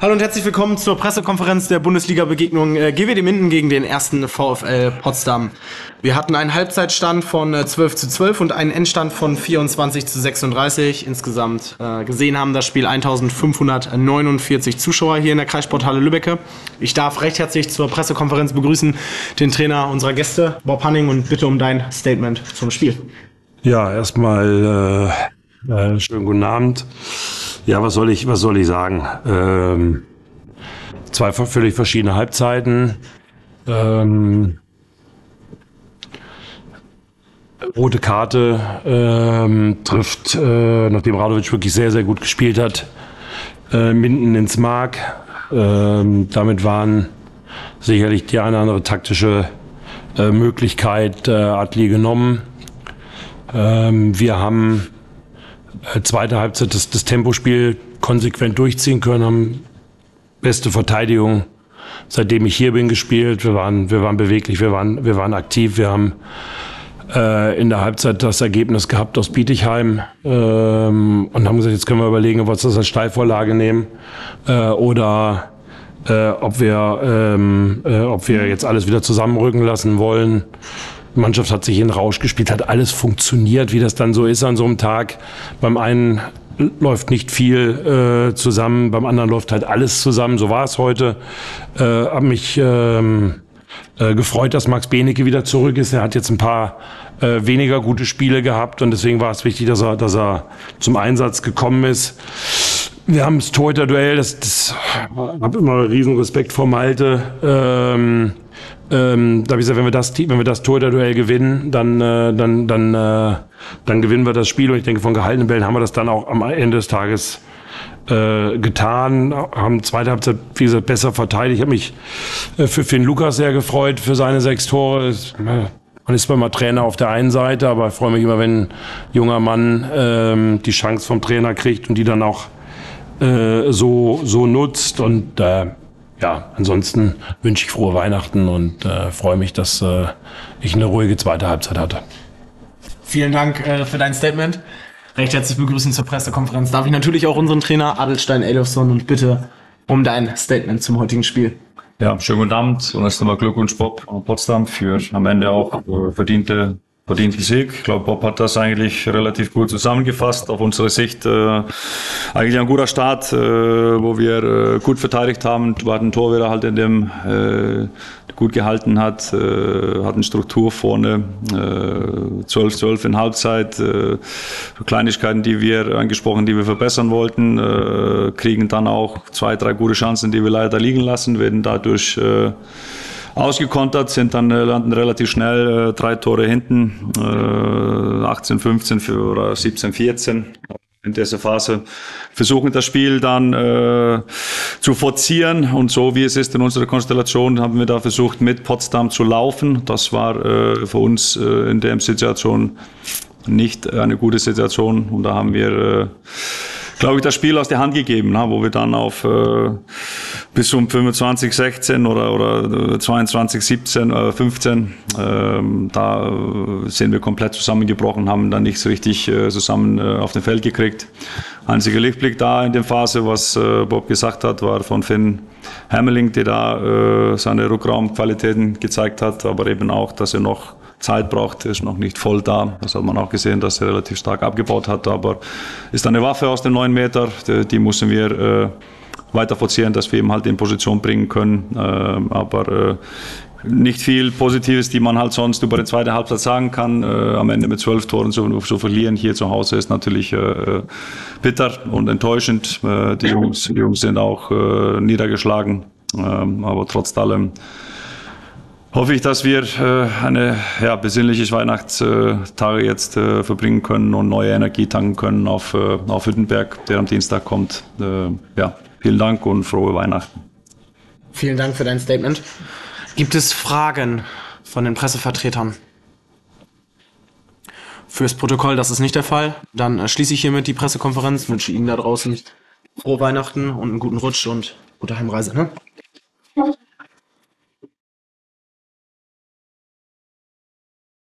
Hallo und herzlich willkommen zur Pressekonferenz der Bundesliga-Begegnung äh, GWD Minden gegen den ersten VfL Potsdam. Wir hatten einen Halbzeitstand von äh, 12 zu 12 und einen Endstand von 24 zu 36. Insgesamt äh, gesehen haben das Spiel 1549 Zuschauer hier in der Kreissporthalle Lübbecke. Ich darf recht herzlich zur Pressekonferenz begrüßen den Trainer unserer Gäste, Bob Hanning, und bitte um dein Statement zum Spiel. Ja, erstmal äh, äh, schönen guten Abend. Ja, was soll ich, was soll ich sagen? Ähm, zwei völlig verschiedene Halbzeiten. Ähm, rote Karte ähm, trifft, äh, nachdem Radovic wirklich sehr, sehr gut gespielt hat, äh, Minden ins Mark. Ähm, damit waren sicherlich die eine oder andere taktische äh, Möglichkeit äh, Atli genommen. Ähm, wir haben zweite Halbzeit das, das Tempospiel konsequent durchziehen können, haben beste Verteidigung, seitdem ich hier bin, gespielt. Wir waren, wir waren beweglich, wir waren, wir waren aktiv. Wir haben äh, in der Halbzeit das Ergebnis gehabt aus Bietigheim ähm, und haben gesagt, jetzt können wir überlegen, ob wir das als Steilvorlage nehmen äh, oder äh, ob, wir, ähm, äh, ob wir jetzt alles wieder zusammenrücken lassen wollen. Die Mannschaft hat sich in Rausch gespielt, hat alles funktioniert, wie das dann so ist an so einem Tag. Beim einen läuft nicht viel äh, zusammen, beim anderen läuft halt alles zusammen. So war es heute. Äh, habe mich ähm, äh, gefreut, dass Max Benecke wieder zurück ist. Er hat jetzt ein paar äh, weniger gute Spiele gehabt und deswegen war es wichtig, dass er, dass er zum Einsatz gekommen ist. Wir haben das Torhüter-Duell, das, das habe immer riesen Respekt vor Malte. Ähm, ähm, da habe ich gesagt, wenn wir das, wenn wir das Torhüter-Duell gewinnen, dann, äh, dann, dann, äh, dann gewinnen wir das Spiel. Und ich denke, von gehaltenen Bällen haben wir das dann auch am Ende des Tages äh, getan, haben zweite Halbzeit, wie besser verteidigt. Ich habe mich äh, für Finn Lukas sehr gefreut für seine sechs Tore. Äh, man ist zwar mal Trainer auf der einen Seite, aber ich freue mich immer, wenn ein junger Mann ähm, die Chance vom Trainer kriegt und die dann auch äh, so, so nutzt. Und äh, ja, ansonsten wünsche ich frohe Weihnachten und äh, freue mich, dass äh, ich eine ruhige zweite Halbzeit hatte. Vielen Dank äh, für dein Statement. Recht herzlich begrüßen zur Pressekonferenz. Darf ich natürlich auch unseren Trainer Adelstein Elofsson und bitte um dein Statement zum heutigen Spiel. Ja, schönen guten Abend und erst einmal Glückwunsch Bob und Potsdam für am Ende auch äh, verdiente verdienten Sieg. Ich glaube, Bob hat das eigentlich relativ gut zusammengefasst. Auf unsere Sicht äh, eigentlich ein guter Start, äh, wo wir äh, gut verteidigt haben. Hatten einen Torhüter halt in dem äh, gut gehalten hat, äh, hatten Struktur vorne, äh, 12-12 in Halbzeit, äh, Kleinigkeiten, die wir angesprochen, die wir verbessern wollten, äh, kriegen dann auch zwei, drei gute Chancen, die wir leider liegen lassen, werden dadurch äh, ausgekontert, sind dann äh, landen relativ schnell äh, drei Tore hinten, äh, 18, 15 für, oder 17, 14 in dieser Phase versuchen das Spiel dann äh, zu forcieren. Und so wie es ist in unserer Konstellation haben wir da versucht mit Potsdam zu laufen. Das war äh, für uns äh, in der Situation nicht eine gute Situation. Und da haben wir äh, glaube ich, das Spiel aus der Hand gegeben, na, wo wir dann auf äh, bis um 25, 16 oder, oder 22, 17, äh, 15, ähm, da äh, sind wir komplett zusammengebrochen, haben dann nichts richtig äh, zusammen äh, auf dem Feld gekriegt. Einziger Lichtblick da in der Phase, was äh, Bob gesagt hat, war von Finn Hammerling, der da äh, seine Rückraumqualitäten gezeigt hat, aber eben auch, dass er noch Zeit braucht, ist noch nicht voll da. Das hat man auch gesehen, dass er relativ stark abgebaut hat, aber ist eine Waffe aus den neun Meter, die, die müssen wir äh, weiter forcieren, dass wir ihn halt in Position bringen können. Äh, aber äh, nicht viel Positives, die man halt sonst über die zweite Halbzeit sagen kann. Äh, am Ende mit zwölf Toren zu, zu, verlieren hier zu Hause ist natürlich äh, bitter und enttäuschend. Äh, die, Jungs, die Jungs sind auch niedergeschlagen, ähm, aber trotz allem hoffe ich, dass wir äh, eine ja, besinnliche Weihnachtstage jetzt äh, verbringen können und neue Energie tanken können auf, äh, auf Hüttenberg, der am Dienstag kommt. Ja, vielen Dank und frohe Weihnachten. Vielen Dank für dein Statement. Gibt es Fragen von den Pressevertretern? Fürs Protokoll, das ist nicht der Fall. Dann schließe ich hiermit die Pressekonferenz, wünsche Ihnen da draußen frohe Weihnachten und einen guten Rutsch und gute Heimreise. Ne?